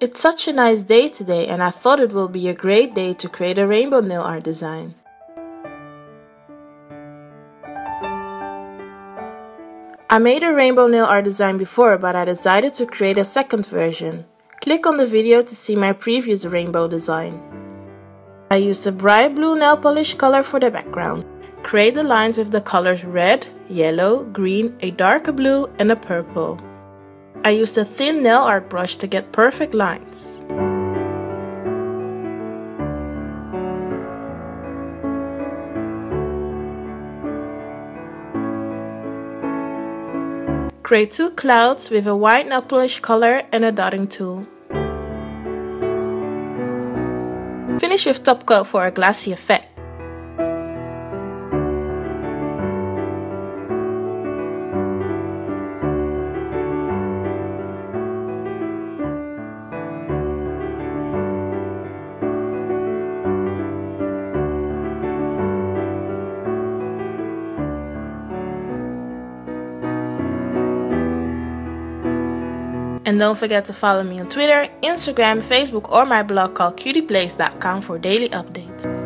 It's such a nice day today and I thought it will be a great day to create a rainbow nail art design. I made a rainbow nail art design before but I decided to create a second version. Click on the video to see my previous rainbow design. I used a bright blue nail polish color for the background. Create the lines with the colors red, yellow, green, a darker blue and a purple. I used a thin nail art brush to get perfect lines. Create two clouds with a white nail polish color and a dotting tool. Finish with top coat for a glassy effect. And don't forget to follow me on Twitter, Instagram, Facebook, or my blog called qtplace.com for daily updates.